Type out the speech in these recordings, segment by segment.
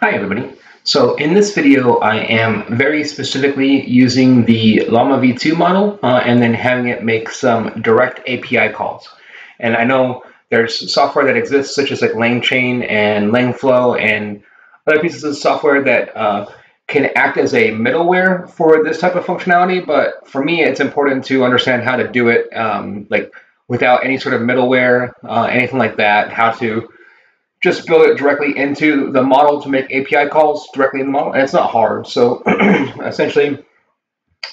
Hi everybody. So in this video I am very specifically using the Llama v2 model uh, and then having it make some direct API calls. And I know there's software that exists such as like LangChain and LangFlow and other pieces of software that uh, can act as a middleware for this type of functionality. But for me it's important to understand how to do it um, like without any sort of middleware, uh, anything like that, how to just build it directly into the model to make API calls directly in the model. And it's not hard. So essentially,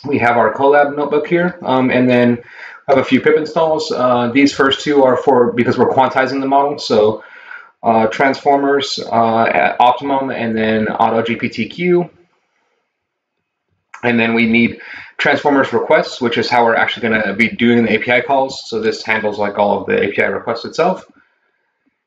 we have our Colab notebook here, um, and then have a few pip installs. Uh, these first two are for because we're quantizing the model. So uh, transformers uh, at optimum, and then auto GPTQ. And then we need transformers requests, which is how we're actually going to be doing the API calls. So this handles like all of the API requests itself.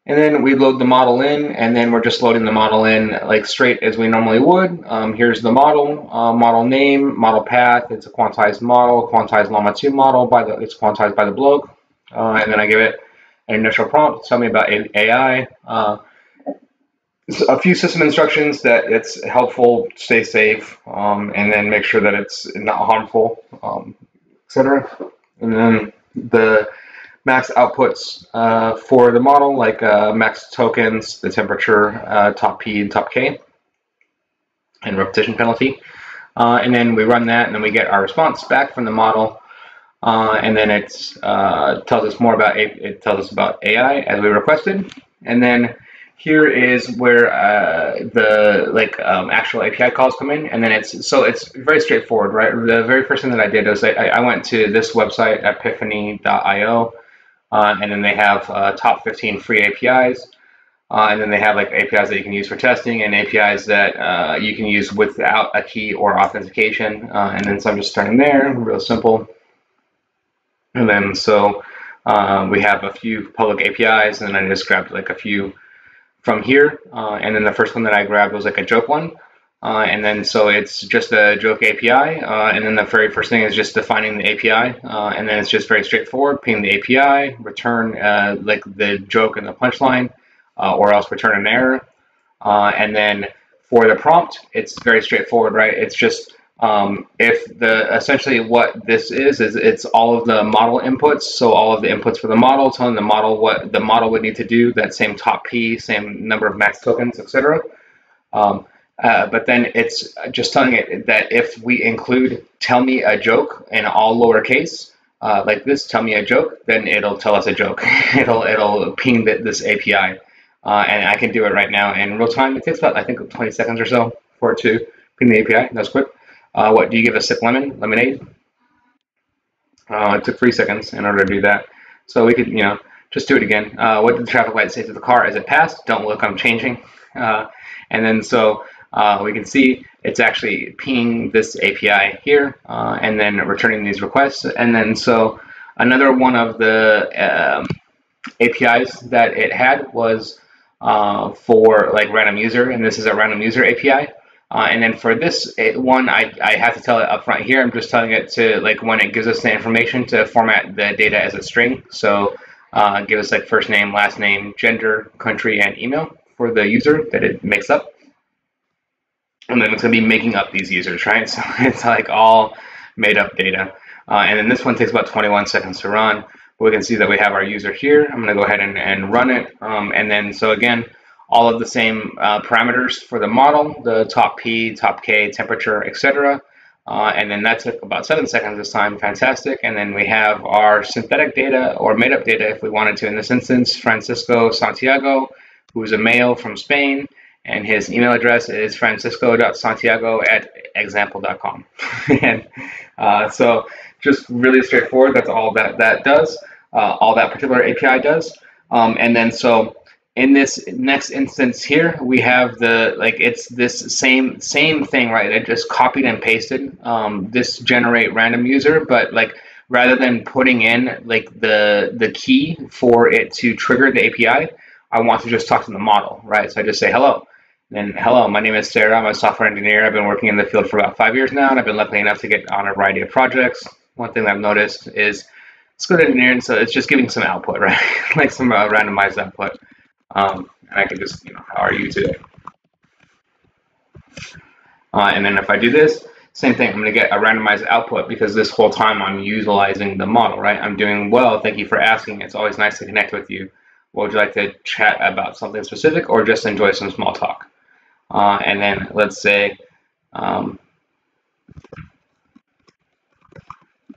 And then we load the model in, and then we're just loading the model in like straight as we normally would. Um, here's the model, uh, model name, model path. It's a quantized model, quantized Llama 2 model. By the It's quantized by TheBloke. Uh, and then I give it an initial prompt, tell me about AI. Uh, a few system instructions that it's helpful, stay safe, um, and then make sure that it's not harmful, um, etc. And then the max outputs uh, for the model, like uh, max tokens, the temperature, uh, top P and top K, and repetition penalty. Uh, and then we run that, and then we get our response back from the model. Uh, and then it uh, tells us more about it tells us about AI as we requested. And then here is where the like um, actual API calls come in, and then it's so it's very straightforward, right? The very first thing that I did was I, I went to this website, apipheny.io, uh, and then they have uh, top 15 free APIs. Uh, and then they have like APIs that you can use for testing and APIs that uh, you can use without a key or authentication. Uh, and then so I'm just starting there, real simple. And then so uh, we have a few public APIs, and then I just grabbed like a few from here. and then the first one that I grabbed was like a joke one. Uh, and then so it's just a joke API. Uh, and then the very first thing is just defining the API. Uh, and then it's just very straightforward, ping the API, return uh, like the joke and the punchline, uh, or else return an error. Uh, and then for the prompt, it's very straightforward, right? It's just um, if the essentially what this is is it's all of the model inputs so all of the inputs for the model telling the model what the model would need to do that same top p same number of max tokens etc um, uh, but then it's just telling it that if we include tell me a joke in all lowercase, uh, like this, tell me a joke, then it'll tell us a joke. it'll it'll ping the, this API. Uh, and I can do it right now in real time. It takes about, I think, 20 seconds or so for it to ping the API. That's quick. Uh, what, do you give a sip lemon, lemonade? Uh, it took three seconds in order to do that. So we could, you know, just do it again. what did the traffic light say to the car as it passed? Don't look, I'm changing. and then so uh, we can see it's actually pinging this API here uh, and then returning these requests. And then so another one of the um, APIs that it had was uh, for like random user, and this is a random user API. Uh, and then for this one, I, I have to tell it up front here. I'm just telling it to like when it gives us the information to format the data as a string. So uh, give us like first name, last name, gender, country, and email for the user that it makes up and then it's going to be making up these users, right? So it's like all made up data. Uh, and then this one takes about 21 seconds to run. We can see that we have our user here. I'm going to go ahead and, and run it. Um, and then, so again, all of the same uh, parameters for the model, the top P, top K, temperature, etc. Uh, and then that took about seven seconds this time, fantastic. And then we have our synthetic data or made up data if we wanted to. In this instance, Francisco Santiago, who is a male from Spain, and his email address is francisco.santiago at example.com. and uh, so just really straightforward. That's all that that does, uh, all that particular API does. Um, and then so in this next instance here, we have the, like it's this same same thing, right? I just copied and pasted um, this generate random user, but like rather than putting in like the the key for it to trigger the API, I want to just talk to the model, right? So I just say hello. And hello, my name is Sarah. I'm a software engineer. I've been working in the field for about five years now, and I've been lucky enough to get on a variety of projects. One thing I've noticed is it's good engineering, so it's just giving some output, right? like some uh, randomized output. Um, and I can just, you know, how are you today? Uh, and then if I do this, same thing, I'm going to get a randomized output because this whole time I'm utilizing the model, right? I'm doing well. Thank you for asking. It's always nice to connect with you. Would you like to chat about something specific or just enjoy some small talk? Uh, and then let's say um,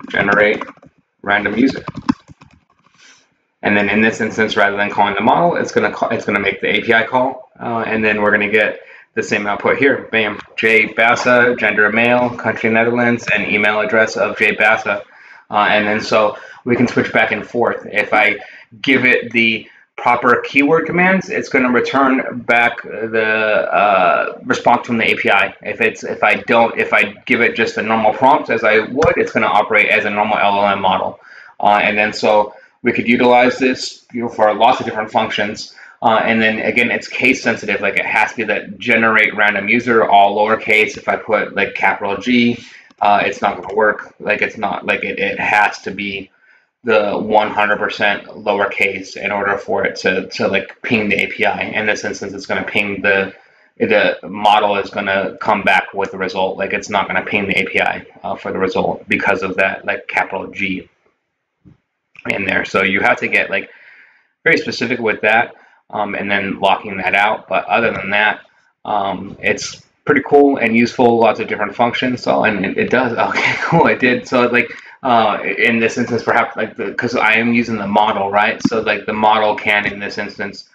generate random user. And then in this instance, rather than calling the model, it's gonna call, it's gonna make the API call, uh, and then we're gonna get the same output here. Bam, J Bassa, gender male, country Netherlands, and email address of J Bassa. Uh, and then so we can switch back and forth. If I give it the proper keyword commands, it's going to return back the uh, response from the API. If it's if I don't if I give it just a normal prompt as I would, it's going to operate as a normal LLM model. Uh, and then so we could utilize this you know, for lots of different functions. Uh, and then again, it's case sensitive. Like it has to be that generate random user all lowercase. If I put like capital G, uh, it's not going to work. Like it's not like it, it has to be the 100% lowercase in order for it to, to like ping the API. In this instance, it's going to ping the the model is going to come back with the result. Like it's not going to ping the API uh, for the result because of that like capital G in there. So you have to get like very specific with that um, and then locking that out. But other than that, um, it's pretty cool and useful. Lots of different functions. So and it, it does. Okay, cool. It did. So like uh, in this instance, perhaps like because I am using the model, right? So like the model can in this instance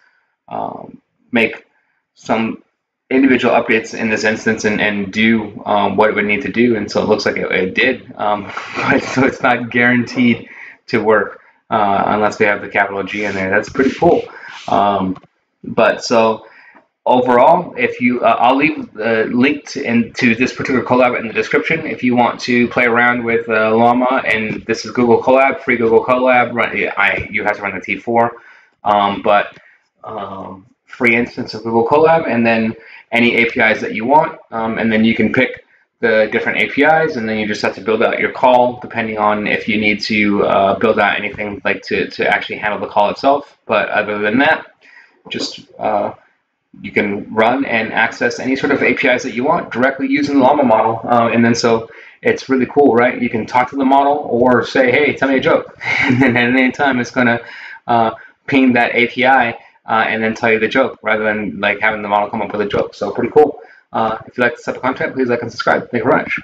um, make some individual updates in this instance and, and do um, what it would need to do. And so it looks like it, it did. Um, but so it's not guaranteed to work uh, unless we have the capital G in there. That's pretty cool. Um, but so overall, if you, uh, I'll leave the link to, into this particular Colab in the description if you want to play around with uh, Llama. And this is Google Colab, free Google Colab. Run, I, you have to run the T4, um, but um, free instance of Google Colab, and then any APIs that you want, um, and then you can pick the different APIs, and then you just have to build out your call depending on if you need to uh, build out anything like to, to actually handle the call itself. But other than that, just uh, you can run and access any sort of APIs that you want directly using the Llama model. Uh, and then so it's really cool, right? You can talk to the model or say, hey, tell me a joke. and then at any time, it's going to uh, ping that API uh, and then tell you the joke rather than like having the model come up with a joke. So pretty cool. Uh, if you like this type of content, please like and subscribe. Thank you very much.